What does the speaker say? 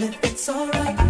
it's alright.